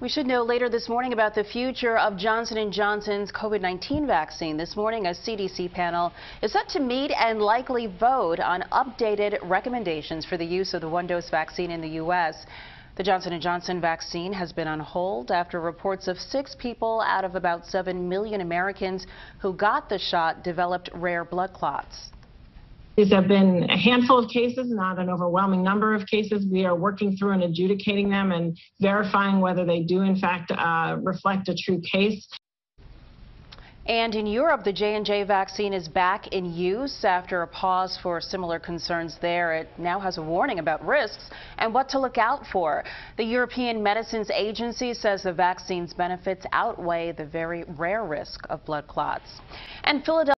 We should know later this morning about the future of Johnson & Johnson's COVID-19 vaccine. This morning, a CDC panel is set to meet and likely vote on updated recommendations for the use of the one-dose vaccine in the U.S. The Johnson & Johnson vaccine has been on hold after reports of six people out of about 7 million Americans who got the shot developed rare blood clots. These have been a handful of cases, not an overwhelming number of cases. We are working through and adjudicating them and verifying whether they do, in fact, uh, reflect a true case. And in Europe, the J&J vaccine is back in use after a pause for similar concerns there. It now has a warning about risks and what to look out for. The European Medicines Agency says the vaccine's benefits outweigh the very rare risk of blood clots. And Philadelphia